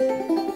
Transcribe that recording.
Música